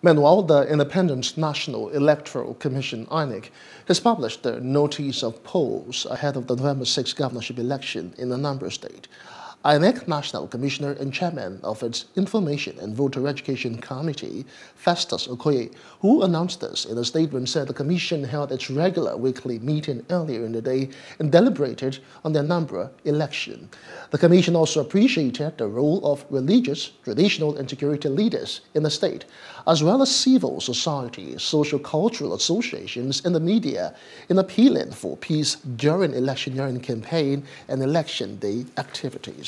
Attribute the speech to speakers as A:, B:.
A: Meanwhile, the Independent National Electoral Commission, INEC, has published the notice of polls ahead of the November 6 governorship election in Anambra State. INEC National Commissioner and Chairman of its Information and Voter Education Committee, Festus Okoye, who announced this in a statement, said the Commission held its regular weekly meeting earlier in the day and deliberated on the Anambra election. The Commission also appreciated the role of religious, traditional, and security leaders in the state, as well as civil society, social cultural associations, and the media in appealing for peace during electioneering campaign and election day activities.